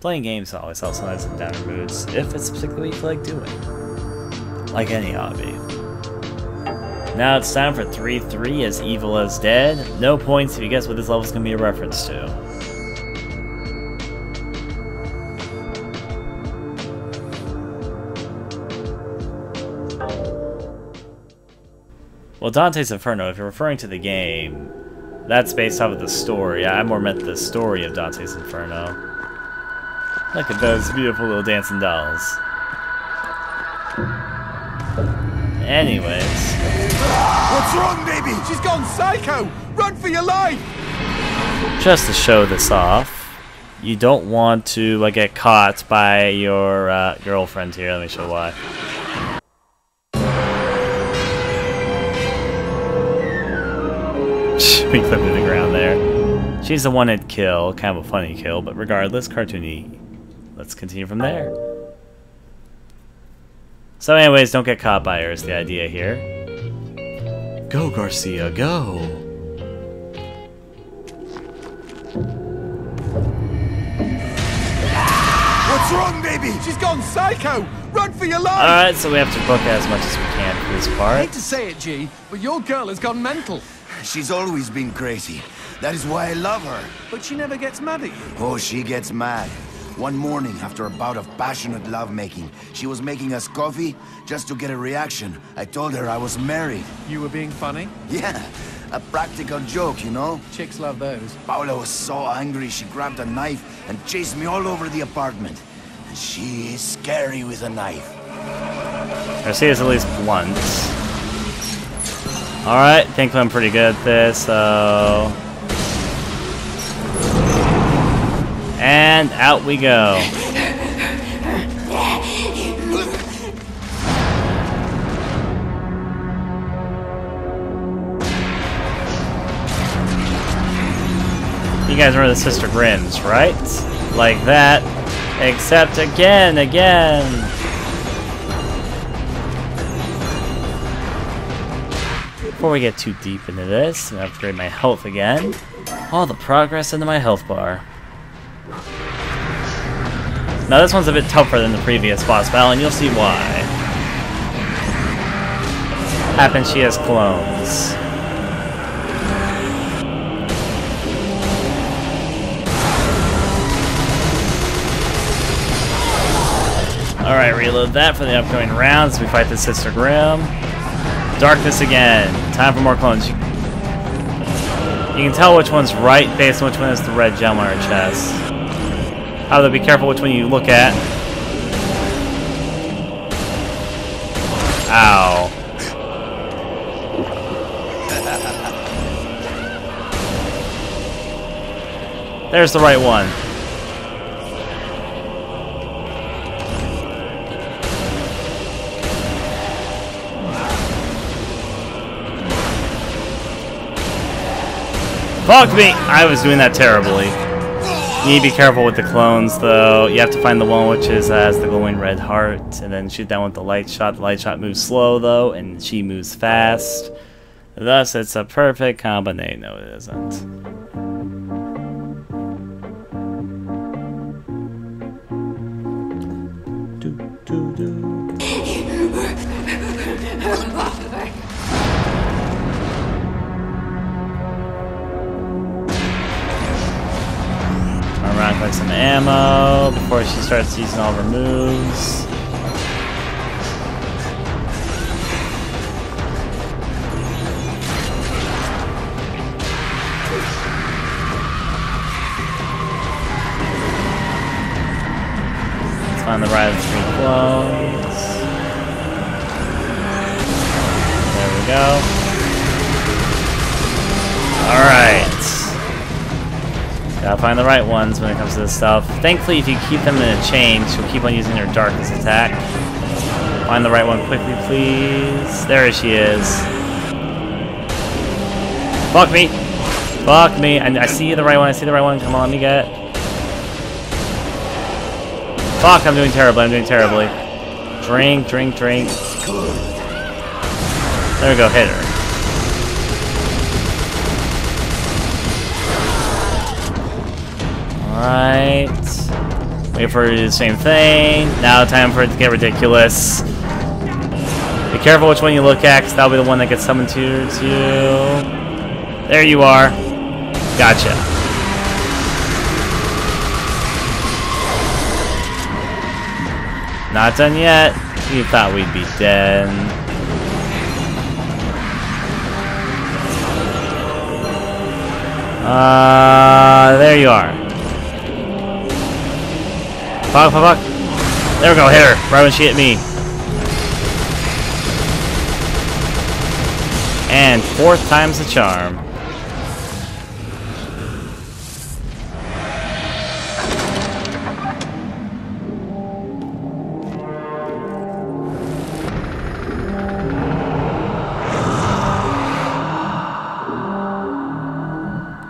Playing games always helps nights and downer moods, if it's particularly you feel like doing. Like any hobby. Now it's time for 3-3 as Evil as Dead. No points if you guess what this level's gonna be a reference to. Well, Dante's Inferno, if you're referring to the game, that's based off of the story. I more meant the story of Dante's Inferno. Look at those beautiful little dancing dolls. Anyways. What's wrong, baby? She's gone psycho! Run for your life! Just to show this off, you don't want to like get caught by your uh, girlfriend here. Let me show why. we clipped to the ground there. She's the one that kill, kind of a funny kill, but regardless, cartoony. Let's continue from there. So anyways, don't get caught by her is the idea here. Go, Garcia, go! What's wrong, baby? She's gone psycho! Run for your life! Alright, so we have to book as much as we can for this I part. hate to say it, G, but your girl has gone mental. She's always been crazy. That is why I love her. But she never gets mad at you. Oh, she gets mad. One morning, after a bout of passionate lovemaking, she was making us coffee just to get a reaction. I told her I was married. You were being funny? Yeah, a practical joke, you know? Chicks love those. Paula was so angry, she grabbed a knife and chased me all over the apartment. And she is scary with a knife. Garcia's at least blunt. Alright, think I'm pretty good at this, so... And out we go. You guys remember the Sister Grimms, right? Like that, except again, again. Before we get too deep into this, I'm upgrade my health again. All the progress into my health bar. Now this one's a bit tougher than the previous boss battle, and you'll see why. Happens she has clones. Alright, reload that for the upcoming rounds. We fight the Sister Grimm. Darkness again. Time for more clones. You, you can tell which one's right based on which one has the red gem on her chest. Although be careful which one you look at. Ow. There's the right one. Fuck me! I was doing that terribly. You need to be careful with the clones, though. You have to find the one which is uh, has the glowing red heart, and then shoot that one with the light shot. The light shot moves slow, though, and she moves fast. Thus, it's a perfect combination. No, it isn't. Ammo before she starts using all her moves. Gotta find the right ones when it comes to this stuff. Thankfully, if you keep them in a chain, she'll keep on using her darkness attack. Find the right one quickly, please. There she is. Fuck me! Fuck me! I, I see the right one, I see the right one. Come on, let me get. Fuck, I'm doing terribly, I'm doing terribly. Drink, drink, drink. There we go, hit her. Alright. Wait for it to do the same thing. Now time for it to get ridiculous. Be careful which one you look at, because that'll be the one that gets summoned to you. There you are. Gotcha. Not done yet. We thought we'd be dead. Uh, there you are. Fuck, fuck, fuck. There we go, hit her. Right when she hit me. And fourth time's the charm.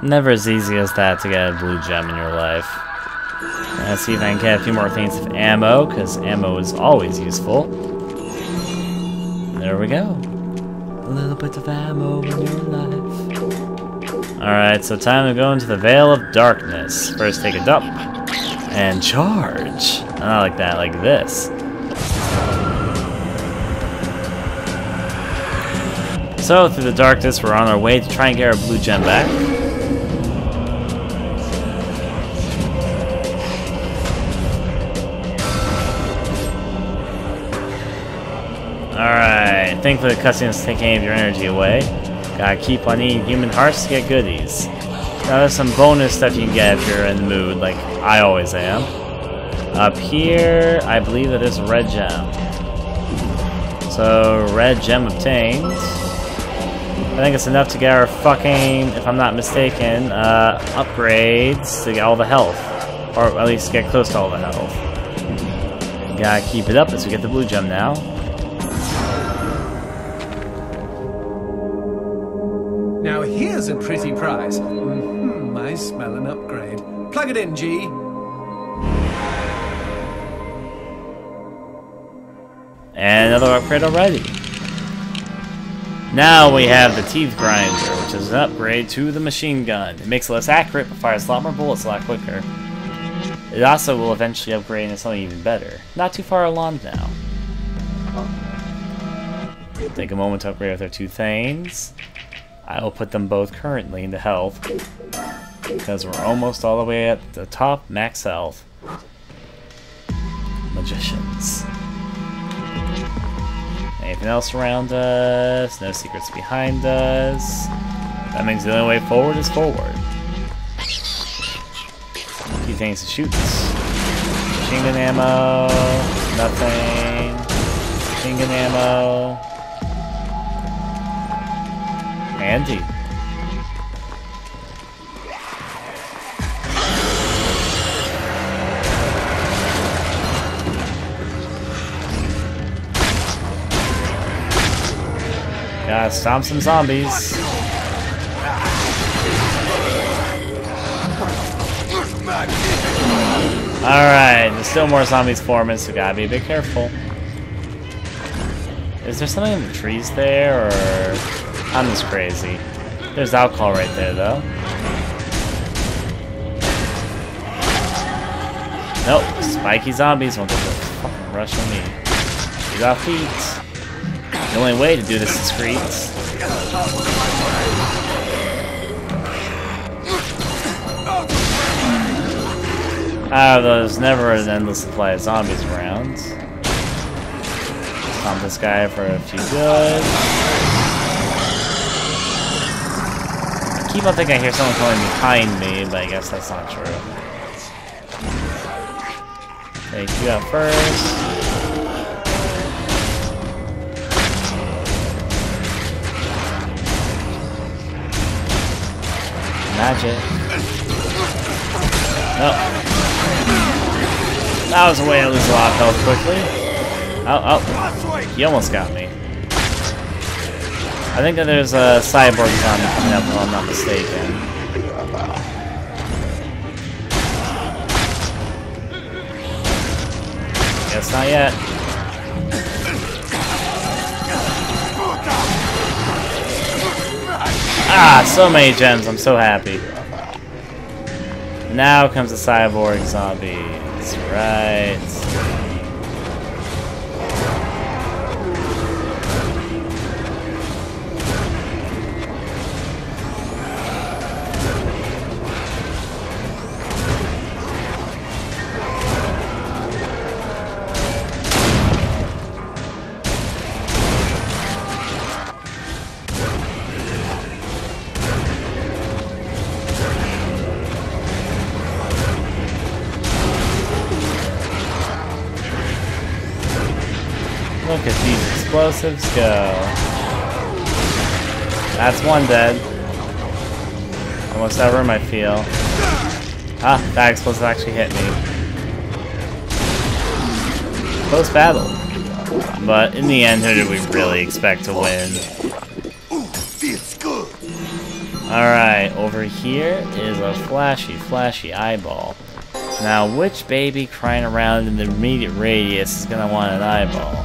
Never as easy as that to get a blue gem in your life. Let's see if I can get a few more things of ammo, because ammo is always useful. There we go. A little bit of ammo in your life. Alright, so time to go into the Veil of Darkness. First take a dump. And charge. Not like that, like this. So, through the darkness, we're on our way to try and get our blue gem back. Thankfully the cutscene's take any of your energy away. Gotta keep on eating human hearts to get goodies. Now there's some bonus stuff you can get if you're in the mood, like I always am. Up here, I believe that there's a red gem. So, red gem obtained. I think it's enough to get our fucking, if I'm not mistaken, uh, upgrades to get all the health. Or at least get close to all the health. Gotta keep it up as we get the blue gem. Now pretty. Mm-hmm, I smell an upgrade. Plug it in, G. And another upgrade already. Now we have the Teeth Grinder, which is an upgrade to the machine gun. It makes it less accurate, but fires a lot more bullets a lot quicker. It also will eventually upgrade into something even better. Not too far along now. Take a moment to upgrade with our two Thanes. I will put them both currently into health. Because we're almost all the way at the top max health. Magicians. Anything else around us? No secrets behind us. That means the only way forward is forward. Few things to shoot. Machine gun ammo. Nothing. Machine gun ammo. Andy. Gotta stomp some zombies. Alright, there's still more zombies forming, so gotta be a bit careful. Is there something in the trees there, or... I'm just crazy. There's alcohol right there, though. Nope, spiky zombies won't get to fucking rush on me. You got feet. The only way to do this discreet. Ah, there's never an endless supply of zombies around. Stomp this guy for a few good. I keep on thinking I hear someone coming behind me, but I guess that's not true. Take you out first. Magic. Nope. That was a way to lose a lot of health quickly. Oh, oh. He almost got me. I think that there's a cyborg zombie coming up if I'm not mistaken. Guess not yet. Ah, so many gems. I'm so happy. Now comes the cyborg zombie. That's right. Explosives go. That's one dead. Almost that room I feel. Ah, that explosive actually hit me. Close battle. But in the end, who did we really expect to win? Alright, over here is a flashy, flashy eyeball. Now, which baby crying around in the immediate radius is gonna want an eyeball?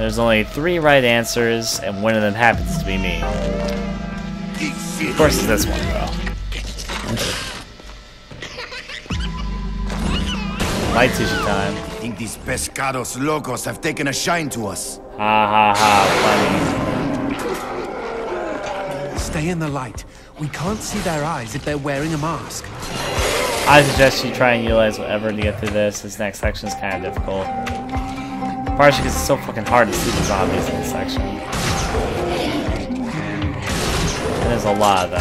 There's only three right answers, and one of them happens to be me. Of course, it's this one, though. Light sushi time. I think these pescados locos have taken a shine to us. Ha ha ha, funny. Stay in the light. We can't see their eyes if they're wearing a mask. I suggest you try and utilize whatever to get through this. This next section is kind of difficult. Partially because it's so fucking hard to see the zombies in this section. And there's a lot of them.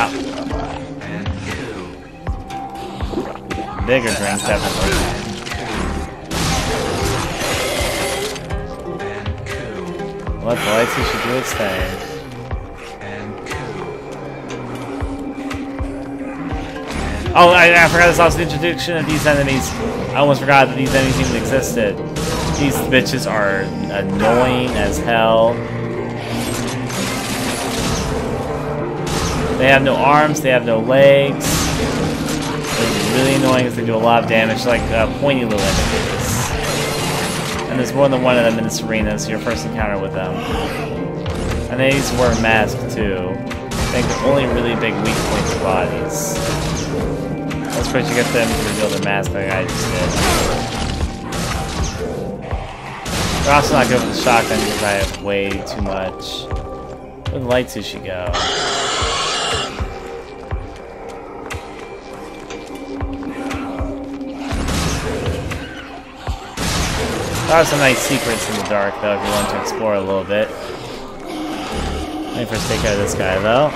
Ow. Bigger drink, definitely. Let the light should do its thing. Oh, I, I forgot this was the introduction of these enemies. I almost forgot that these enemies even existed. These bitches are annoying as hell. They have no arms, they have no legs. They're really annoying because they do a lot of damage, like uh, pointy little enemies. And there's more than one of them in this arena, so your first encounter with them. And they used to wear a mask too. I think only really big weak points are bodies. Let's first you get them to reveal their mask like I just did. We're also not good with the shotgun because I have way too much. Where the light sushi go? There are some nice secrets in the dark though if you want to explore a little bit. Let me first take care of this guy though.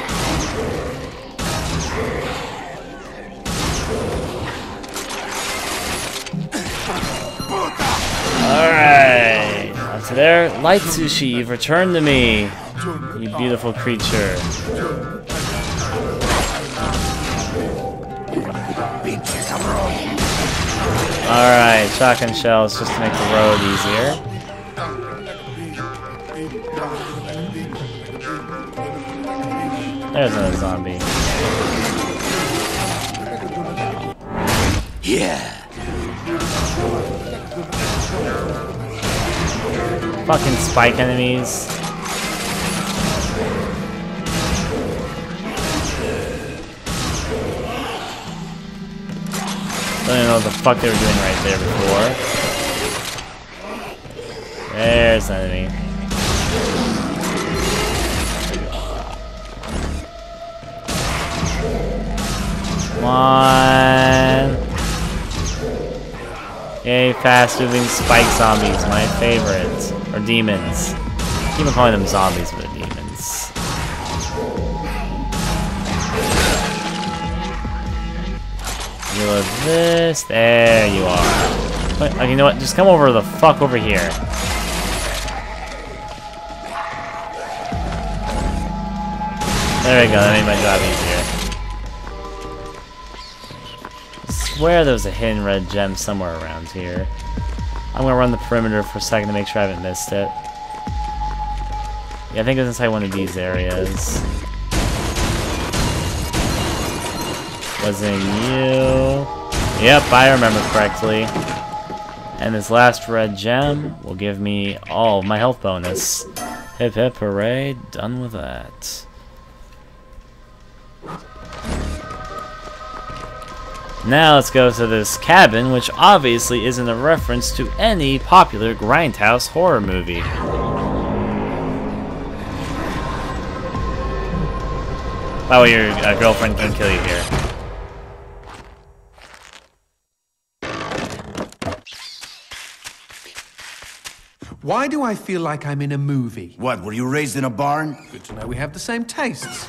Onto there. Light Sushi, you've returned to me. You beautiful creature. Alright, shotgun shells just to make the road easier. There's another zombie. Yeah. Fucking spike enemies. Don't even know what the fuck they were doing right there before. There's an enemy. Come on. Yay, fast moving spike zombies, my favorite. Or demons. I keep on calling them zombies, but demons. Reload this. There you are. Wait, you know what? Just come over the fuck over here. There we go, that made my job easier. I swear there was a hidden red gem somewhere around here. I'm gonna run the perimeter for a second to make sure I haven't missed it. Yeah, I think it was inside one of these areas. Was it you? Yep, I remember correctly. And this last red gem will give me all my health bonus. Hip hip hooray, done with that. Now let's go to this cabin, which obviously isn't a reference to any popular grindhouse horror movie. Oh, your uh, girlfriend can kill you here. Why do I feel like I'm in a movie? What, were you raised in a barn? Good to know we have the same tastes.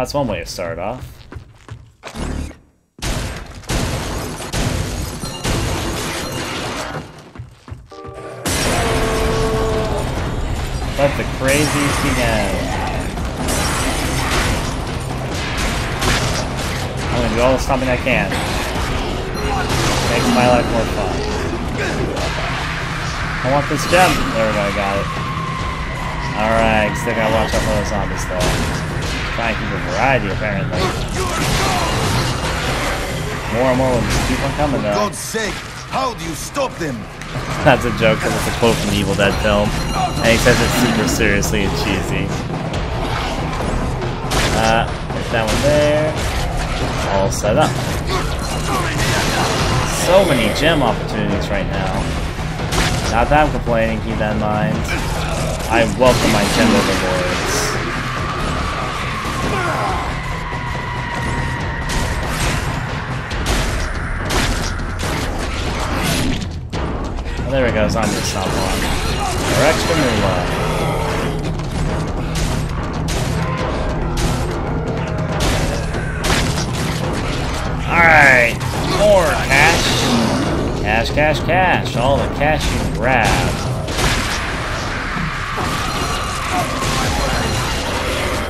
That's one way to start off. Let the crazies begin. I'm gonna do all the stomping I can. Makes my life more fun. I want this gem. There we go, I got it. Alright, still gotta watch out for those zombies though. Try and keep a variety, apparently. More and more will just keep on coming, though. For God's sake, how do you stop them? That's a joke because it's a quote from the Evil Dead film. And he says it super seriously and cheesy. Uh, there's that one there. All set up. So many gem opportunities right now. Not that I'm complaining, keep that in mind. I welcome my gem overlords. There we go, zombie stop on. Or extra. Alright, more cash. Cash, cash, cash. All the cash you grab.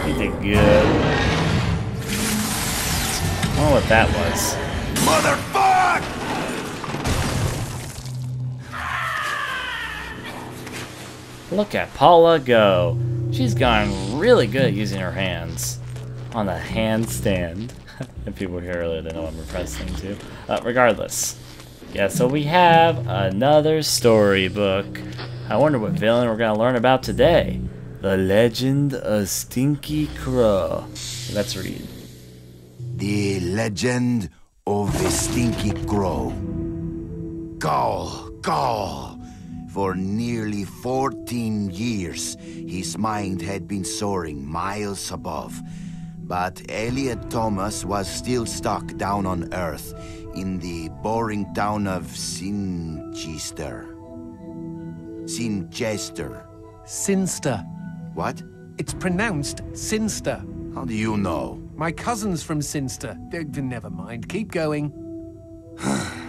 You did good. I don't know what that was. Motherfuck! Look at Paula go. She's gotten really good at using her hands. On the handstand. if people here earlier, they know I'm referencing to. Uh, regardless. Yeah, so we have another storybook. I wonder what villain we're going to learn about today. The Legend of Stinky Crow. Let's read. The legend of the Stinky Crow. Gall, gall. For nearly 14 years, his mind had been soaring miles above. But Elliot Thomas was still stuck down on Earth in the boring town of Sinchester. Sinchester. Sinster. What? It's pronounced Sinster. How do you know? My cousin's from Sinster. Never mind. Keep going.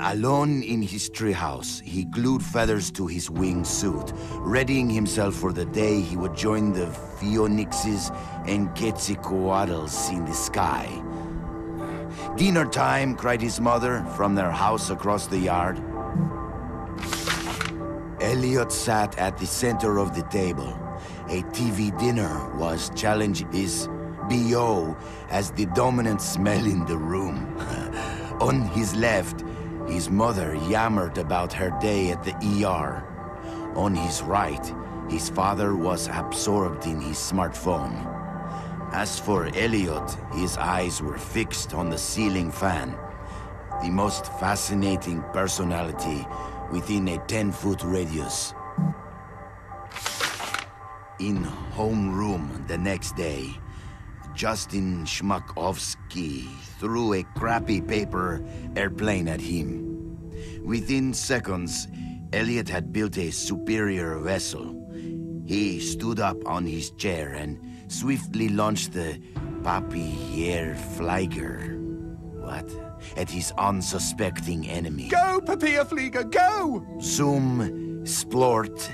Alone in his treehouse, he glued feathers to his wingsuit, readying himself for the day he would join the Phoenixes and Quetzalcoatls in the sky. Dinner time, cried his mother from their house across the yard. Elliot sat at the center of the table. A TV dinner was challenging his BO as the dominant smell in the room. On his left, his mother yammered about her day at the ER. On his right, his father was absorbed in his smartphone. As for Elliot, his eyes were fixed on the ceiling fan. The most fascinating personality within a 10-foot radius. In homeroom the next day, Justin Schmakovsky threw a crappy paper airplane at him. Within seconds, Elliot had built a superior vessel. He stood up on his chair and swiftly launched the Papier Flieger. What? At his unsuspecting enemy. Go, Papierflieger, go! Zoom, Splort,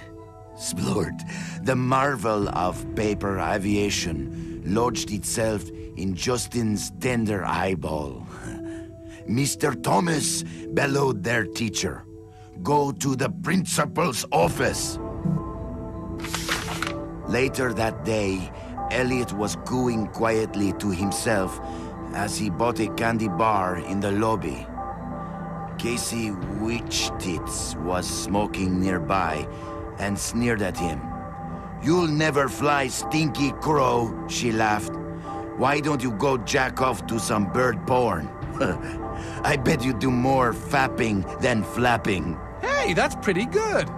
Splort, the marvel of paper aviation, lodged itself in Justin's tender eyeball. Mr. Thomas bellowed their teacher. Go to the principal's office. Later that day, Elliot was cooing quietly to himself as he bought a candy bar in the lobby. Casey Witchtits was smoking nearby and sneered at him. You'll never fly, stinky crow, she laughed. Why don't you go jack off to some bird porn? I bet you do more fapping than flapping. Hey, that's pretty good.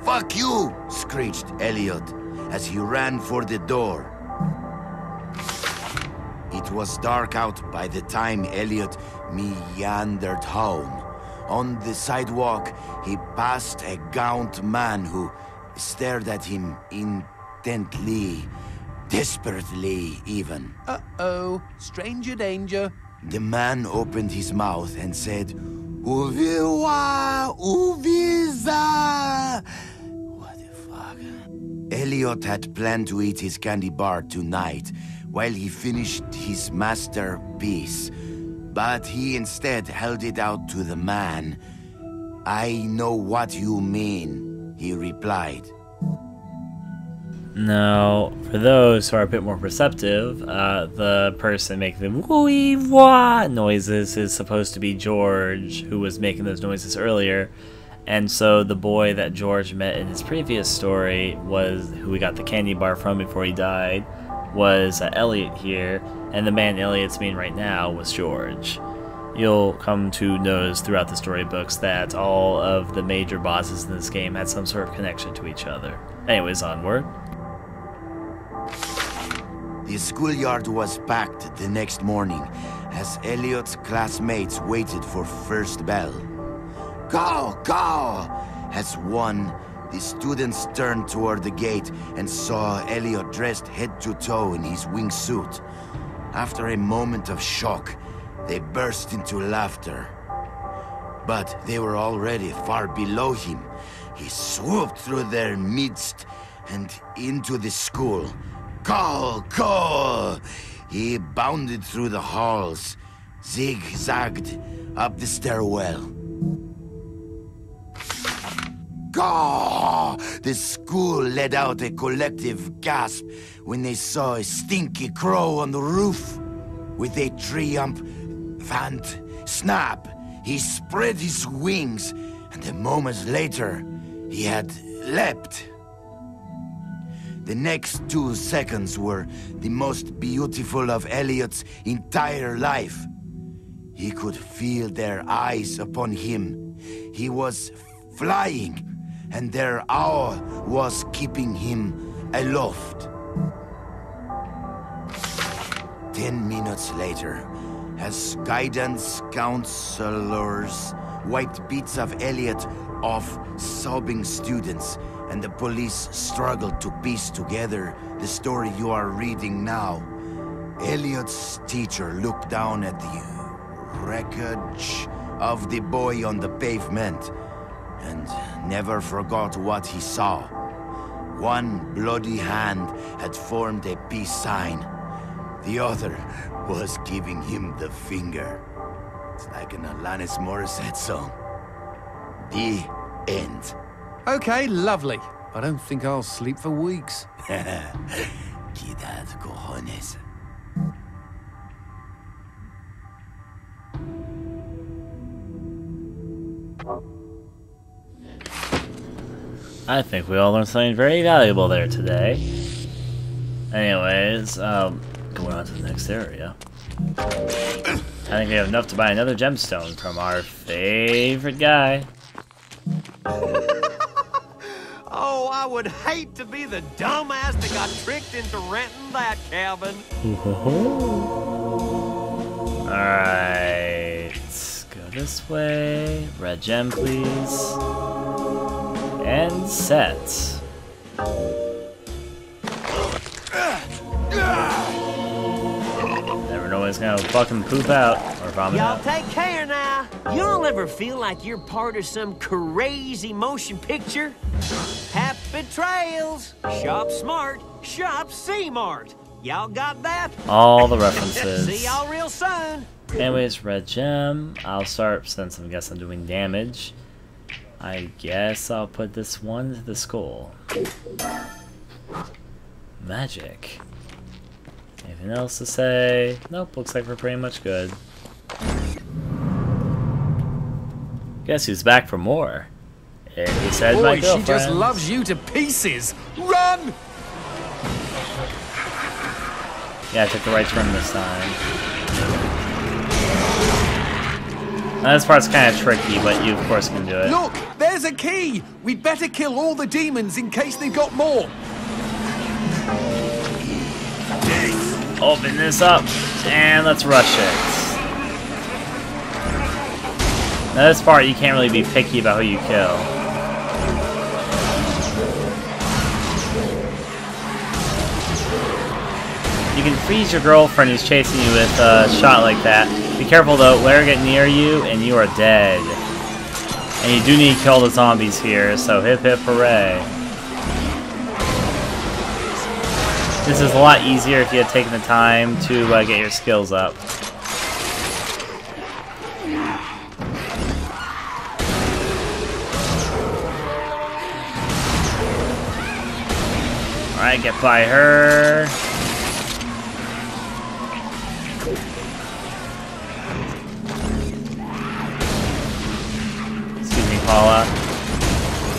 Fuck you, screeched Elliot as he ran for the door. It was dark out by the time Elliot meandered home. On the sidewalk, he passed a gaunt man who stared at him intently, desperately even. Uh-oh, stranger danger. The man opened his mouth and said, Uviwa, Uviza. What the fuck? Elliot had planned to eat his candy bar tonight while he finished his masterpiece. But he instead held it out to the man. I know what you mean, he replied. Now, for those who are a bit more perceptive, uh, the person making the woo wah noises is supposed to be George, who was making those noises earlier. And so the boy that George met in his previous story was who we got the candy bar from before he died, was uh, Elliot here, and the man Elliot's meeting right now was George. You'll come to notice throughout the storybooks that all of the major bosses in this game had some sort of connection to each other. Anyways, onward. The schoolyard was packed the next morning as Elliot's classmates waited for first bell. Go, go! As one, the students turned toward the gate and saw Elliot dressed head to toe in his wingsuit. After a moment of shock, they burst into laughter. But they were already far below him. He swooped through their midst and into the school. Call, call! He bounded through the halls, zigzagged up the stairwell. Gah! The school let out a collective gasp when they saw a stinky crow on the roof. With a triumphant snap, he spread his wings, and a moment later, he had leapt. The next two seconds were the most beautiful of Elliot's entire life. He could feel their eyes upon him. He was flying, and their awe was keeping him aloft. Ten minutes later, as guidance counselors wiped bits of Elliot off sobbing students, and the police struggled to piece together the story you are reading now. Elliot's teacher looked down at the wreckage of the boy on the pavement and never forgot what he saw. One bloody hand had formed a peace sign. The other was giving him the finger. It's like an Alanis Morissette song. The end. Okay, lovely. I don't think I'll sleep for weeks. Quidad cojones. I think we all learned something very valuable there today. Anyways, um, going on to the next area. I think we have enough to buy another gemstone from our favorite guy. Oh, I would hate to be the dumbass that got tricked into renting that cabin. Alright, go this way. Red gem, please. And set. When gonna fucking poop out or vomit Y'all take care now. Y'all ever feel like you're part of some crazy motion picture? Happy trails. Shop smart. Shop C-Mart. Y'all got that? All the references. See y'all real soon. Anyways, red gem. I'll start since I guess I'm doing damage. I guess I'll put this one to the skull. Magic. Anything else to say? Nope, looks like we're pretty much good. Guess who's back for more? And he said my Boy, she just loves you to pieces. Run! Yeah, I took the right turn this time. Now, this part's kind of tricky, but you of course can do it. Look, there's a key. We'd better kill all the demons in case they've got more. Open this up, and let's rush it. Now this part, you can't really be picky about who you kill. You can freeze your girlfriend who's chasing you with a shot like that. Be careful though, let her get near you, and you are dead. And you do need to kill the zombies here, so hip hip hooray. This is a lot easier if you had taken the time to uh, get your skills up. Alright, get by her. Excuse me, Paula.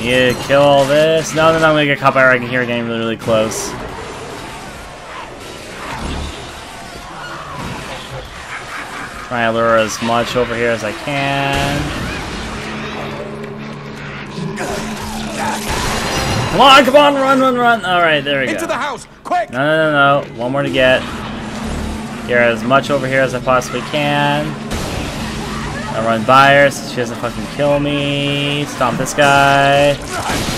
You kill all this? No, no, I'm gonna get caught by her. I can hear her getting really, really close. Try to lure as much over here as I can. Come on, come on, run, run, run. Alright, there we go. Into the house, quick! No, no, no, no. One more to get. Get as much over here as I possibly can. I run by her so she doesn't fucking kill me. Stomp this guy.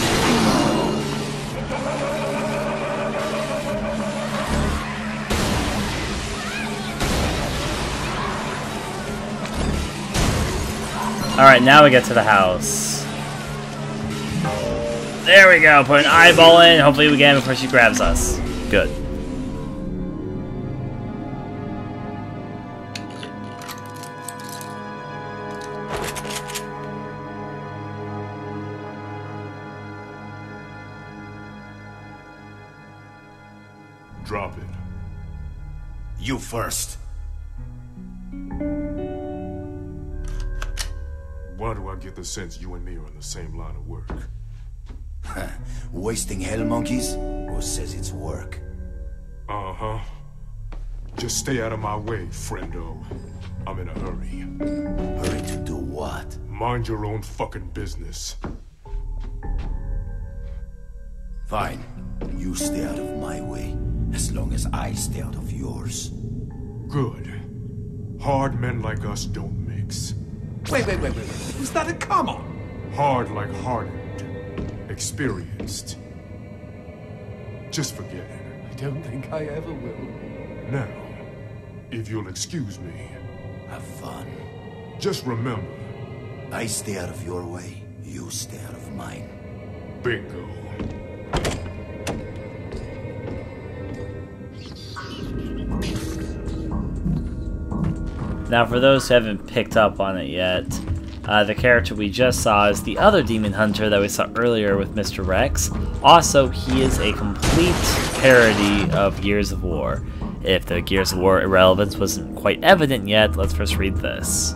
Alright, now we get to the house. There we go. Put an eyeball in. Hopefully we get him before she grabs us. Good. Drop it. You first. Get the sense you and me are in the same line of work? Wasting hell monkeys? Who says it's work? Uh-huh. Just stay out of my way, friendo. I'm in a hurry. Hurry to do what? Mind your own fucking business. Fine. You stay out of my way, as long as I stay out of yours. Good. Hard men like us don't mix. Wait, wait, wait, wait, wait. Was that a come on? Hard like hardened. Experienced. Just forget it. I don't think I ever will. Now, if you'll excuse me, Have fun. just remember, I stay out of your way, you stay out of mine. bingo. Now, for those who haven't picked up on it yet, uh, the character we just saw is the other Demon Hunter that we saw earlier with Mr. Rex. Also, he is a complete parody of Gears of War. If the Gears of War irrelevance wasn't quite evident yet, let's first read this.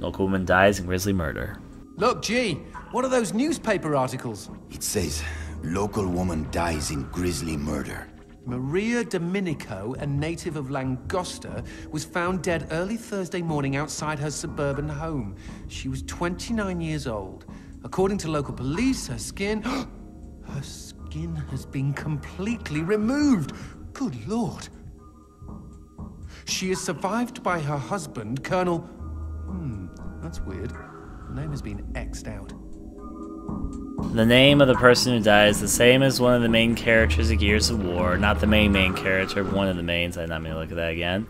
Local woman dies in grisly murder. Look, gee, what are those newspaper articles? It says, local woman dies in grisly murder. Maria Domenico, a native of Langosta, was found dead early Thursday morning outside her suburban home. She was 29 years old. According to local police, her skin. her skin has been completely removed. Good lord. She is survived by her husband, Colonel. Hmm, that's weird. The name has been X'd out. The name of the person who dies the same as one of the main characters of Gears of War. Not the main main character, one of the mains. I'm not going to look at that again.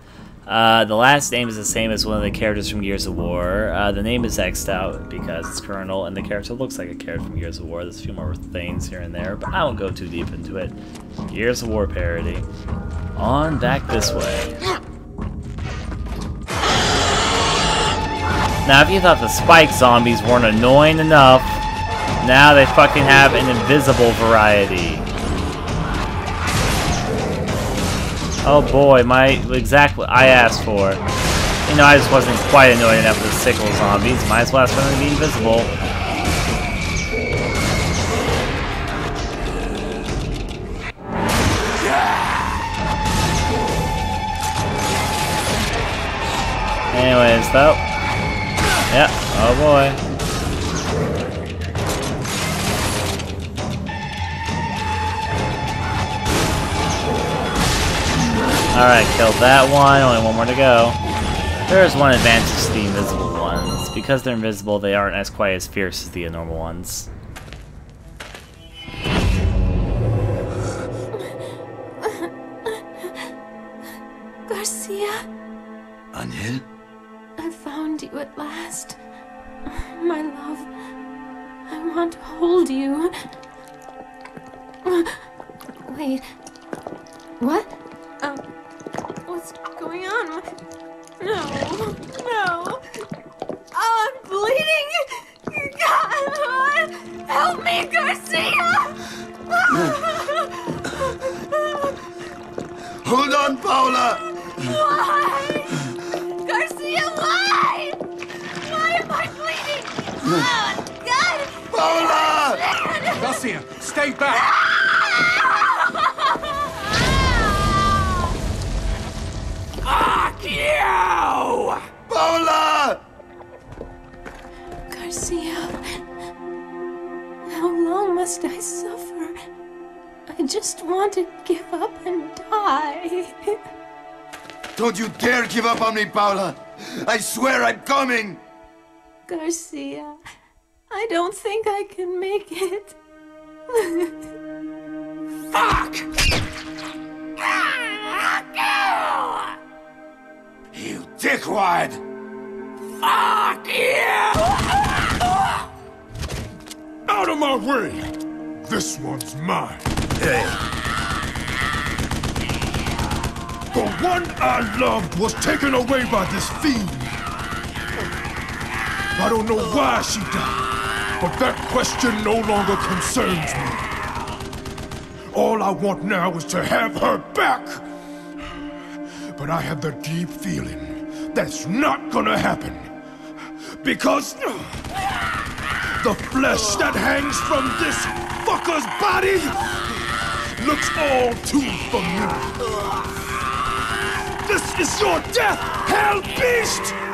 Uh, the last name is the same as one of the characters from Gears of War. Uh, the name is X'd out because it's Colonel, and the character looks like a character from Gears of War. There's a few more things here and there, but I won't go too deep into it. Gears of War parody. On back this way. Now, if you thought the spike zombies weren't annoying enough, now they fucking have an invisible variety. Oh boy, my exactly what I asked for. You know, I just wasn't quite annoyed enough with the sickle zombies. Might as well ask for them to be invisible. Anyways, though. Yep. Oh boy. Alright, killed that one. Only one more to go. There is one advantage to the invisible ones. Because they're invisible, they aren't as quite as fierce as the normal ones. Garcia, Angel? I found you at last. My love, I want to hold you. Wait. What? What's going on? No, no. Oh, I'm bleeding! God, help me, Garcia! Hold on, Paula! Why? Garcia, why? Why am I bleeding? Oh, God! Paula! Garcia, stay back! Paula! Garcia, how long must I suffer? I just want to give up and die. Don't you dare give up on me, Paula! I swear I'm coming! Garcia, I don't think I can make it. Fuck! You dickwad! Fuck you! Out of my way! This one's mine. The one I loved was taken away by this fiend. I don't know why she died, but that question no longer concerns me. All I want now is to have her back. But I have the deep feeling that's not gonna happen. Because the flesh that hangs from this fucker's body looks all too familiar. This is your death, hell beast!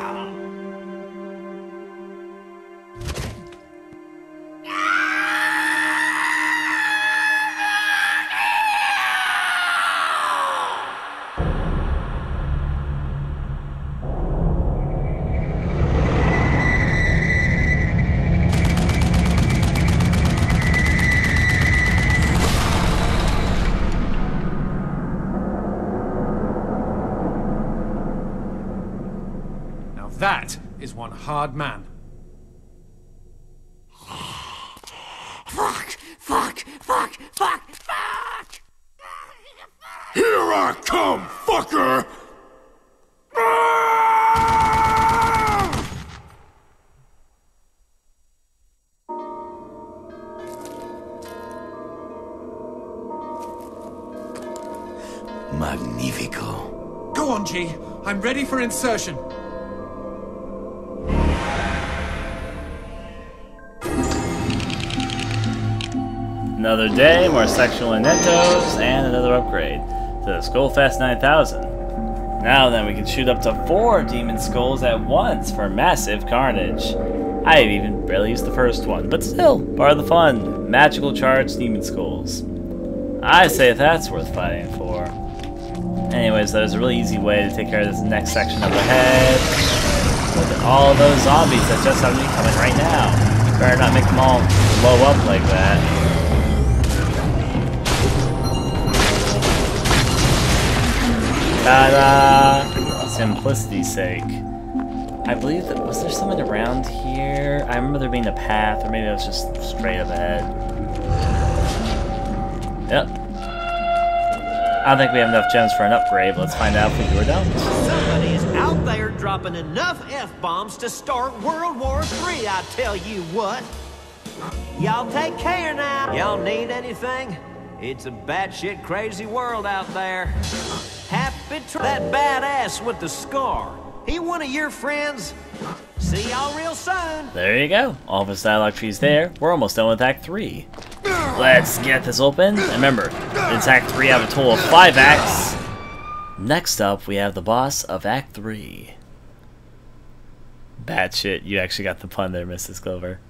Is one hard man. Fuck! Fuck! Fuck! Fuck! Fuck! Here I come, fucker! Magnifico. Go on, G. I'm ready for insertion. Another day, more sexual Netos, and another upgrade to the Skullfest 9000. Now then, we can shoot up to four Demon Skulls at once for massive carnage. I've even barely used the first one, but still, part of the fun. Magical charged Demon Skulls. I say that's worth fighting for. Anyways, there's a really easy way to take care of this next section up ahead. At all those zombies that just have me coming right now. Better not make them all blow up like that. Ta-da! Simplicity's sake. I believe that was there someone around here? I remember there being a path, or maybe it was just straight up ahead. Yep. I don't think we have enough gems for an upgrade, let's find out if we do or don't. Somebody is out there dropping enough F-bombs to start World War III, I tell you what. Y'all take care now. Y'all need anything? It's a batshit crazy world out there. Happy That badass with the scar. He one of your friends? See y'all real soon. There you go. All of his dialogue trees there. We're almost done with Act 3. Let's get this open. And remember, it's Act 3 out of a total of 5 acts. Next up, we have the boss of Act 3. Bad shit, you actually got the pun there, Mrs. Clover.